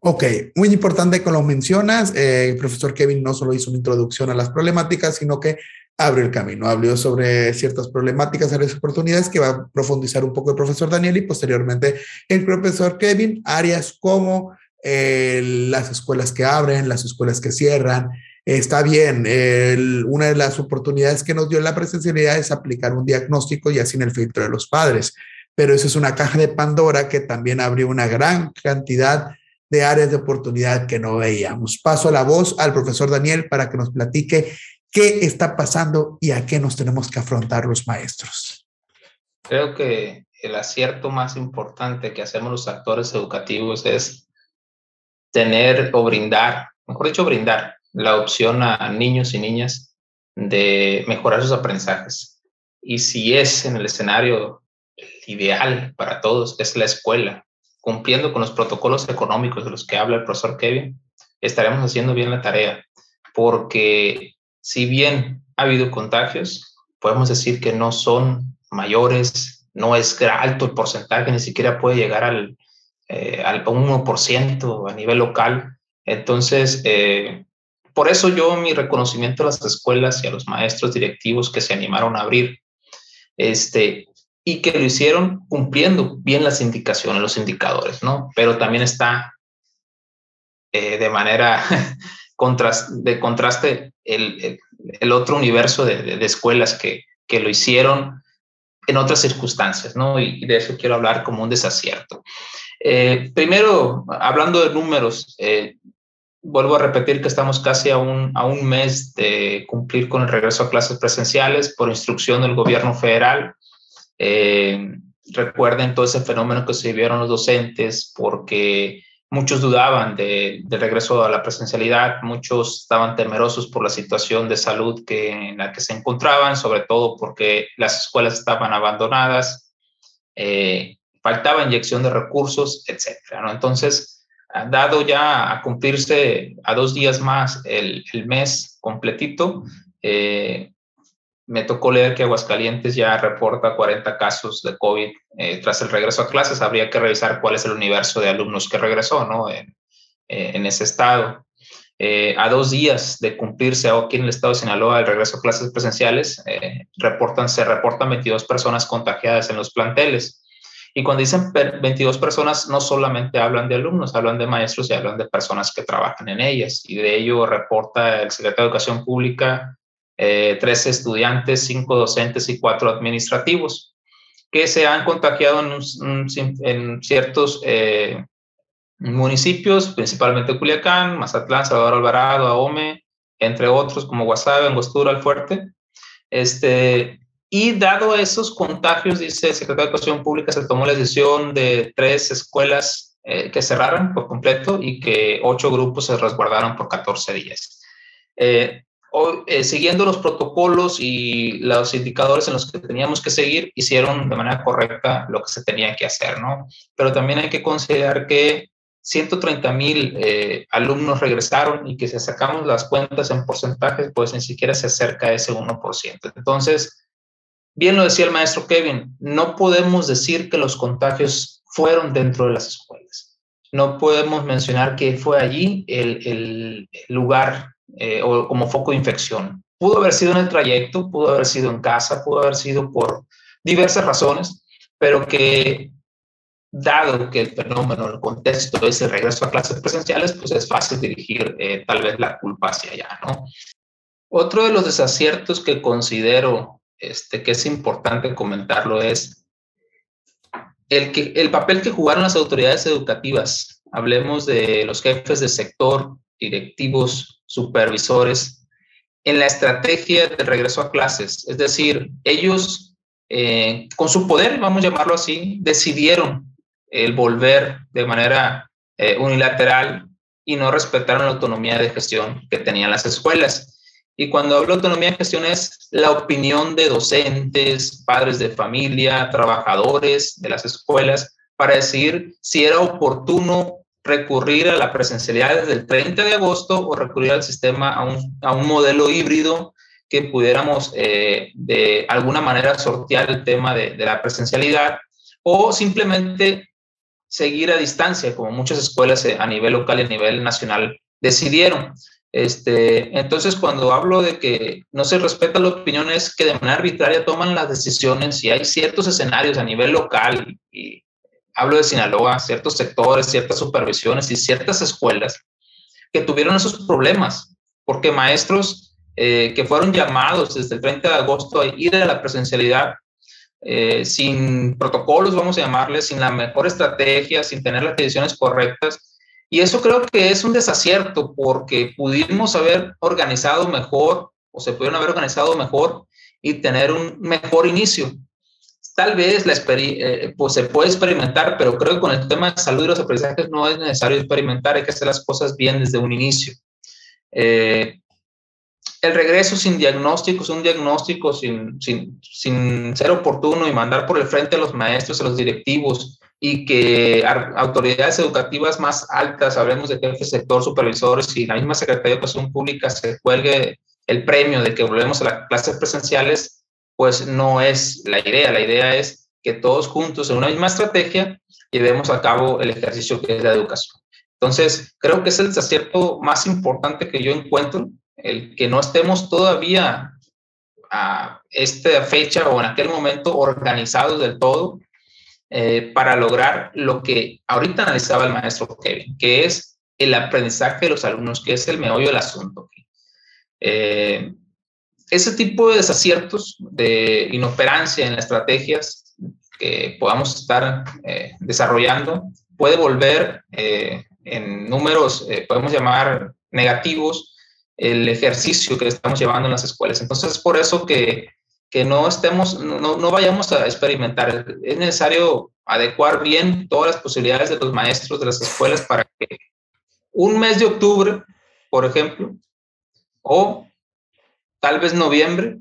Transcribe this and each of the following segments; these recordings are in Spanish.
Ok, muy importante que lo mencionas. Eh, el profesor Kevin no solo hizo una introducción a las problemáticas, sino que abrió el camino, habló sobre ciertas problemáticas, áreas oportunidades que va a profundizar un poco el profesor Daniel y posteriormente el profesor Kevin, áreas como eh, las escuelas que abren, las escuelas que cierran. Está bien, una de las oportunidades que nos dio la presencialidad es aplicar un diagnóstico y así en el filtro de los padres, pero eso es una caja de Pandora que también abrió una gran cantidad de áreas de oportunidad que no veíamos. Paso la voz al profesor Daniel para que nos platique qué está pasando y a qué nos tenemos que afrontar los maestros. Creo que el acierto más importante que hacemos los actores educativos es tener o brindar, mejor dicho, brindar la opción a niños y niñas de mejorar sus aprendizajes. Y si es en el escenario ideal para todos, es la escuela, cumpliendo con los protocolos económicos de los que habla el profesor Kevin, estaremos haciendo bien la tarea, porque si bien ha habido contagios, podemos decir que no son mayores, no es alto el porcentaje, ni siquiera puede llegar al eh, al 1% a nivel local. Entonces, eh, por eso yo mi reconocimiento a las escuelas y a los maestros directivos que se animaron a abrir, este, y que lo hicieron cumpliendo bien las indicaciones, los indicadores, ¿no? Pero también está eh, de manera de contraste el, el, otro universo de, de, escuelas que, que, lo hicieron en otras circunstancias, ¿no? Y de eso quiero hablar como un desacierto. Eh, primero, hablando de números, eh, vuelvo a repetir que estamos casi a un, a un mes de cumplir con el regreso a clases presenciales por instrucción del gobierno federal. Eh, recuerden todo ese fenómeno que se vivieron los docentes porque muchos dudaban del de regreso a la presencialidad, muchos estaban temerosos por la situación de salud que, en la que se encontraban, sobre todo porque las escuelas estaban abandonadas. Eh, faltaba inyección de recursos, etcétera, ¿no? Entonces, dado ya a cumplirse a dos días más el, el mes completito, eh, me tocó leer que Aguascalientes ya reporta 40 casos de COVID eh, tras el regreso a clases. Habría que revisar cuál es el universo de alumnos que regresó, ¿no? En, eh, en ese estado. a dos días de cumplirse aquí en el estado de Sinaloa el regreso a clases presenciales, reportan, se reportan 22 personas contagiadas en los planteles. Y cuando dicen 22 personas, no solamente hablan de alumnos, hablan de maestros y hablan de personas que trabajan en ellas. Y de ello reporta el secretario de Educación Pública eh, 13 estudiantes, 5 docentes y 4 administrativos, que se han contagiado en, ciertos eh, municipios, principalmente Culiacán, Mazatlán, Salvador Alvarado, Ahome, entre otros como Guasave, Angostura, Alfuerte. Este, y dado esos contagios, dice el secretario de Educación Pública, se tomó la decisión de tres escuelas eh, que cerraran por completo y que ocho grupos se resguardaron por 14 días. Eh, eh, siguiendo los protocolos y los indicadores en los que teníamos que seguir, hicieron de manera correcta lo que se tenía que hacer, ¿no? Pero también hay que considerar que 130 mil alumnos regresaron y que si sacamos las cuentas en porcentajes, pues ni siquiera se acerca a ese 1%. Entonces, Bien lo decía el maestro Kevin, no podemos decir que los contagios fueron dentro de las escuelas. No podemos mencionar que fue allí el, lugar eh, o como foco de infección. Pudo haber sido en el trayecto, pudo haber sido en casa, pudo haber sido por diversas razones, pero que dado que el fenómeno, el contexto es el regreso a clases presenciales, pues es fácil dirigir eh, tal vez la culpa hacia allá, ¿no? Otro de los desaciertos que considero este, que es importante comentarlo es el, que, el papel que jugaron las autoridades educativas. Hablemos de los jefes de sector, directivos, supervisores, en la estrategia de regreso a clases. Es decir, ellos, eh, con su poder, vamos a llamarlo así, decidieron el volver de manera eh, unilateral y no respetaron la autonomía de gestión que tenían las escuelas. Y cuando hablo de autonomía de gestión es la opinión de docentes, padres de familia, trabajadores de las escuelas, para decir si era oportuno recurrir a la presencialidad desde el 30 de agosto o recurrir al sistema a un, modelo híbrido que pudiéramos eh, de alguna manera sortear el tema de, la presencialidad o simplemente seguir a distancia, como muchas escuelas a nivel local y a nivel nacional decidieron. Este, entonces, cuando hablo de que no se respeta la opinión, es que de manera arbitraria toman las decisiones y hay ciertos escenarios a nivel local, y hablo de Sinaloa, ciertos sectores, ciertas supervisiones y ciertas escuelas que tuvieron esos problemas, porque maestros eh, que fueron llamados desde el 30 de agosto a ir a la presencialidad eh, sin protocolos, vamos a llamarle, sin la mejor estrategia, sin tener las decisiones correctas, y eso creo que es un desacierto porque pudimos haber organizado mejor o se pudieron haber organizado mejor y tener un mejor inicio. Tal vez la eh, pues se puede experimentar, pero creo que con el tema de salud y los aprendizajes no es necesario experimentar, hay que hacer las cosas bien desde un inicio. Eh, el regreso sin diagnóstico es un diagnóstico sin, sin, sin, ser oportuno y mandar por el frente a los maestros, a los directivos, y que autoridades educativas más altas, hablemos de jefe sector, supervisores y la misma Secretaría de Educación Pública se cuelgue el premio de que volvemos a las clases presenciales, pues no es la idea. La idea es que todos juntos en una misma estrategia llevemos a cabo el ejercicio que es la educación. Entonces, creo que es el desacierto más importante que yo encuentro, el que no estemos todavía a esta fecha o en aquel momento organizados del todo eh, para lograr lo que ahorita analizaba el maestro Kevin, que es el aprendizaje de los alumnos, que es el meollo del asunto. Eh, ese tipo de desaciertos, de inoperancia en las estrategias que podamos estar eh, desarrollando, puede volver en números, podemos llamar negativos, el ejercicio que estamos llevando en las escuelas. Entonces, es por eso que que no estemos, no, no, vayamos a experimentar. Es necesario adecuar bien todas las posibilidades de los maestros de las escuelas para que un mes de octubre, por ejemplo, o tal vez noviembre,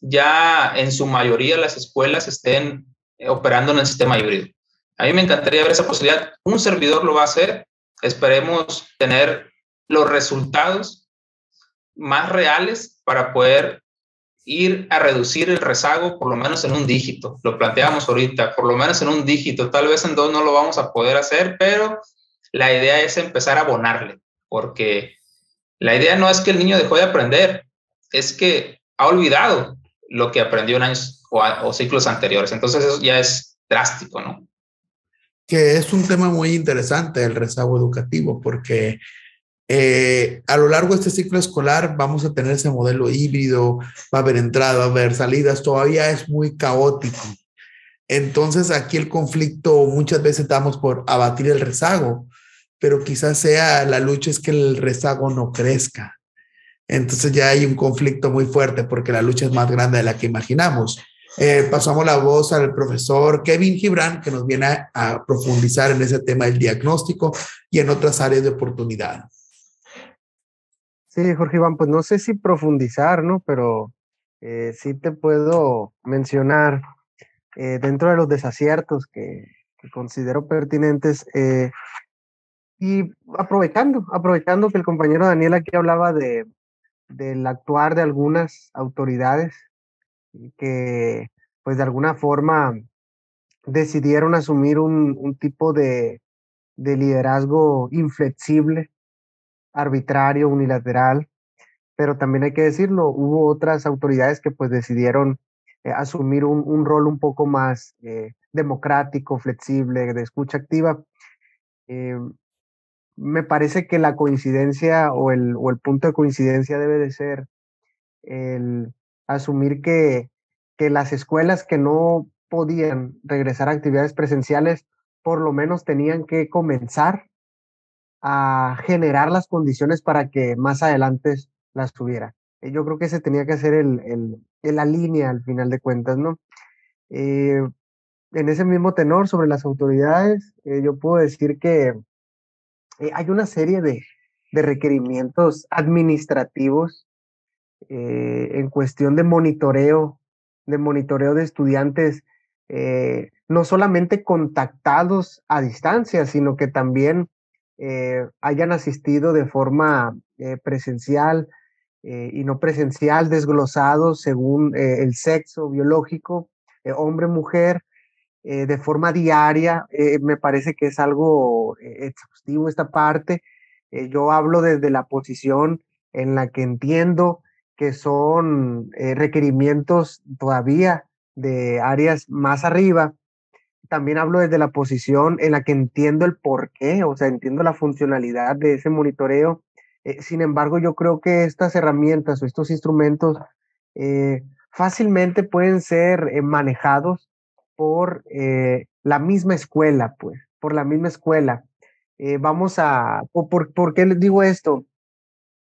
ya en su mayoría las escuelas estén operando en el sistema híbrido. A mí me encantaría ver esa posibilidad. Un servidor lo va a hacer. Esperemos tener los resultados más reales para poder ir a reducir el rezago por lo menos en un dígito. Lo planteamos ahorita, por lo menos en un dígito. Tal vez en dos no lo vamos a poder hacer, pero la idea es empezar a abonarle, porque la idea no es que el niño dejó de aprender, es que ha olvidado lo que aprendió en años o, ciclos anteriores. Entonces eso ya es drástico, ¿no? Que es un tema muy interesante el rezago educativo, porque eh, a lo largo de este ciclo escolar vamos a tener ese modelo híbrido, va a haber entrada, va a haber salidas, todavía es muy caótico. Entonces aquí el conflicto muchas veces damos por abatir el rezago, pero quizás sea la lucha es que el rezago no crezca. Entonces ya hay un conflicto muy fuerte porque la lucha es más grande de la que imaginamos. Eh, pasamos la voz al profesor Kevin Gibran, que nos viene a, a profundizar en ese tema del diagnóstico y en otras áreas de oportunidad. Sí, Jorge Iván, pues no sé si profundizar, ¿no? Pero eh, sí te puedo mencionar eh, dentro de los desaciertos que, considero pertinentes eh, y aprovechando, aprovechando que el compañero Daniel aquí hablaba de, del actuar de algunas autoridades que pues de alguna forma decidieron asumir un, un tipo de, de liderazgo inflexible arbitrario, unilateral, pero también hay que decirlo, hubo otras autoridades que pues decidieron eh, asumir un, un, rol un poco más eh, democrático, flexible, de escucha activa. Eh, me parece que la coincidencia o el, o el punto de coincidencia debe de ser el asumir que, que las escuelas que no podían regresar a actividades presenciales por lo menos tenían que comenzar a generar las condiciones para que más adelante las tuviera. Eh, yo creo que ese tenía que ser el, el, la línea al final de cuentas, ¿no? Eh, en ese mismo tenor sobre las autoridades, eh, yo puedo decir que hay una serie de, de requerimientos administrativos en cuestión de monitoreo, de monitoreo de estudiantes, no solamente contactados a distancia, sino que también eh, hayan asistido de forma eh, presencial eh, y no presencial, desglosados según el sexo biológico, hombre, mujer, eh, de forma diaria. Eh, me parece que es algo exhaustivo esta parte. yo hablo desde la posición en la que entiendo que son requerimientos todavía de áreas más arriba. También hablo desde la posición en la que entiendo el por qué, o sea, entiendo la funcionalidad de ese monitoreo. sin embargo, yo creo que estas herramientas o estos instrumentos fácilmente pueden ser manejados por eh, la misma escuela, pues, por la misma escuela. Eh, vamos a, por, por, qué les digo esto?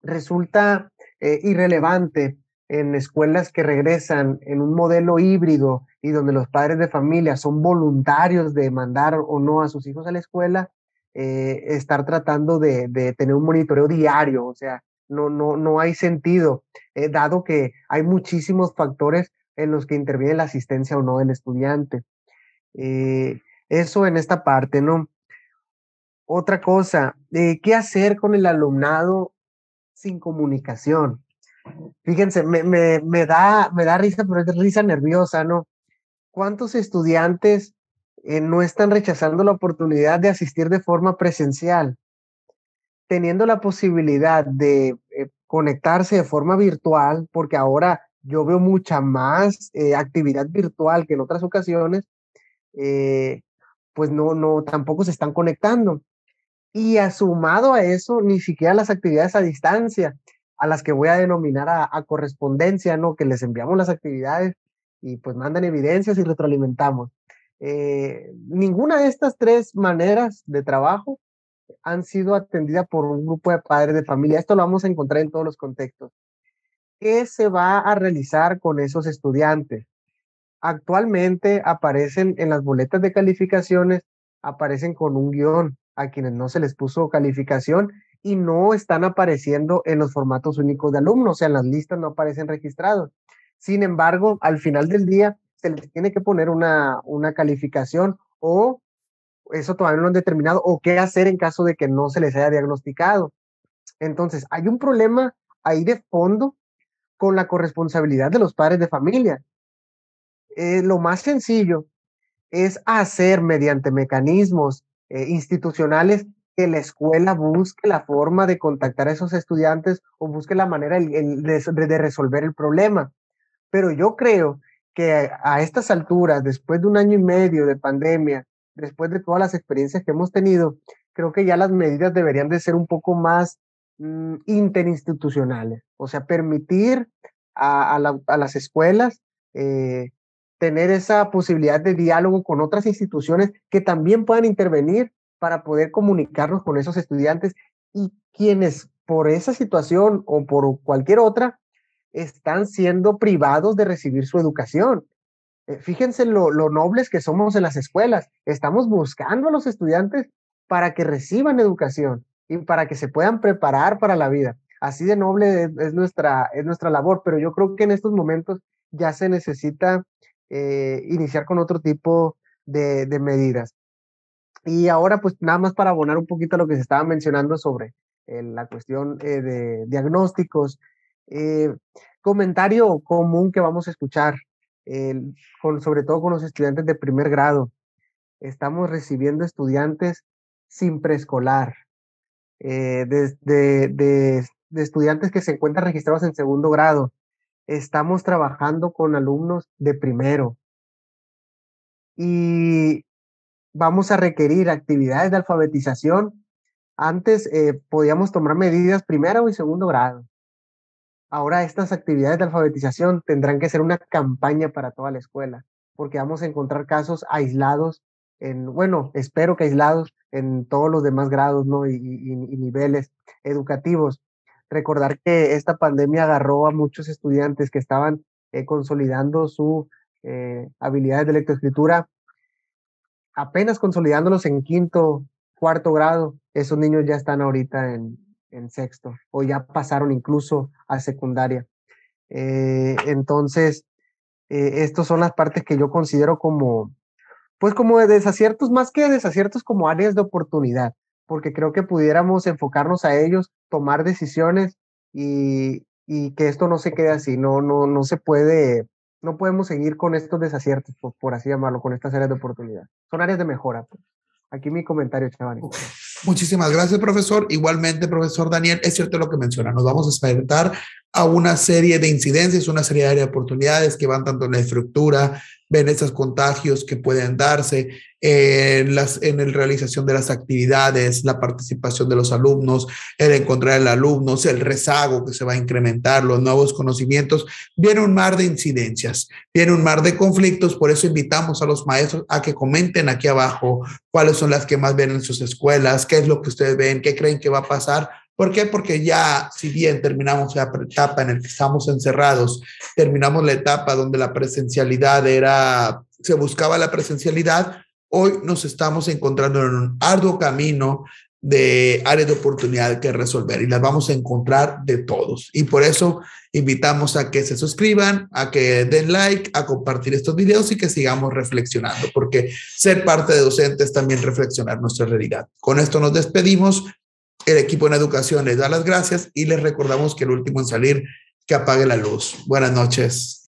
Resulta eh, irrelevante en escuelas que regresan en un modelo híbrido y donde los padres de familia son voluntarios de mandar o no a sus hijos a la escuela, estar tratando de, tener un monitoreo diario, o sea, no, no, no hay sentido, dado que hay muchísimos factores en los que interviene la asistencia o no del estudiante. Eh, eso en esta parte, ¿no? Otra cosa, eh, ¿qué hacer con el alumnado sin comunicación? Fíjense, me, me, da, me da risa, pero es risa nerviosa, ¿no? ¿Cuántos estudiantes eh, no están rechazando la oportunidad de asistir de forma presencial? Teniendo la posibilidad de conectarse de forma virtual, porque ahora yo veo mucha más eh, actividad virtual que en otras ocasiones, eh, pues no, no, tampoco se están conectando. Y asumado a eso, ni siquiera las actividades a distancia, a las que voy a denominar a, correspondencia, ¿no? Que les enviamos las actividades y pues mandan evidencias y retroalimentamos. Eh, ninguna de estas tres maneras de trabajo han sido atendidas por un grupo de padres de familia. Esto lo vamos a encontrar en todos los contextos. ¿Qué se va a realizar con esos estudiantes? Actualmente aparecen en las boletas de calificaciones, aparecen con un guion a quienes no se les puso calificación y no están apareciendo en los formatos únicos de alumnos, o sea, en las listas no aparecen registrados. Sin embargo, al final del día se les tiene que poner una, una calificación o eso todavía no han determinado o qué hacer en caso de que no se les haya diagnosticado. Entonces, hay un problema ahí de fondo con la corresponsabilidad de los padres de familia. Eh, lo más sencillo es hacer mediante mecanismos eh, institucionales que la escuela busque la forma de contactar a esos estudiantes o busque la manera de, resolver el problema. Pero yo creo que a estas alturas, después de un año y medio de pandemia, después de todas las experiencias que hemos tenido, creo que ya las medidas deberían de ser un poco más Mm, interinstitucionales, o sea, permitir a, las escuelas eh, tener esa posibilidad de diálogo con otras instituciones que también puedan intervenir para poder comunicarnos con esos estudiantes y quienes por esa situación o por cualquier otra están siendo privados de recibir su educación. Eh, fíjense lo, lo nobles que somos en las escuelas. Estamos buscando a los estudiantes para que reciban educación y para que se puedan preparar para la vida. Así de noble es, nuestra, es nuestra labor, pero yo creo que en estos momentos ya se necesita eh, iniciar con otro tipo de, medidas. Y ahora, pues nada más para abonar un poquito a lo que se estaba mencionando sobre eh, la cuestión eh, de diagnósticos, comentario común que vamos a escuchar, con, sobre todo con los estudiantes de primer grado. Estamos recibiendo estudiantes sin preescolar, eh, de, estudiantes que se encuentran registrados en segundo grado. Estamos trabajando con alumnos de primero y vamos a requerir actividades de alfabetización. Antes eh, podíamos tomar medidas primero y segundo grado. Ahora estas actividades de alfabetización tendrán que ser una campaña para toda la escuela, porque vamos a encontrar casos aislados en, bueno, espero que aislados en todos los demás grados ¿no? y, niveles educativos. Recordar que esta pandemia agarró a muchos estudiantes que estaban eh, consolidando su eh, habilidades de lectoescritura, apenas consolidándolos en quinto, cuarto grado. Esos niños ya están ahorita en, sexto o ya pasaron incluso a secundaria. Eh, entonces, estas son las partes que yo considero como, pues como de desaciertos, más que desaciertos como áreas de oportunidad, porque creo que pudiéramos enfocarnos a ellos, tomar decisiones y, y que esto no se quede así, no, no, no se puede no podemos seguir con estos desaciertos, por, así llamarlo, con estas áreas de oportunidad. Son áreas de mejora. Pues. Aquí mi comentario, chaval. Muchísimas gracias, profesor. Igualmente, profesor Daniel, es cierto lo que menciona. Nos vamos a enfrentar a una serie de incidencias, una serie de oportunidades que van tanto en la estructura, ven estos contagios que pueden darse en, las, en la realización de las actividades, la participación de los alumnos, el encontrar el alumnos, el rezago que se va a incrementar, los nuevos conocimientos. Viene un mar de incidencias, viene un mar de conflictos, por eso invitamos a los maestros a que comenten aquí abajo cuáles son las que más ven en sus escuelas, qué es lo que ustedes ven, qué creen que va a pasar ¿Por qué? Porque ya, si bien terminamos la etapa en la que estamos encerrados, terminamos la etapa donde la presencialidad era, se buscaba la presencialidad, hoy nos estamos encontrando en un arduo camino de áreas de oportunidad que resolver y las vamos a encontrar de todos. Y por eso invitamos a que se suscriban, a que den like, a compartir estos videos y que sigamos reflexionando, porque ser parte de docentes también reflexionar nuestra realidad. Con esto nos despedimos. El equipo en educación les da las gracias y les recordamos que el último en salir, que apague la luz. Buenas noches.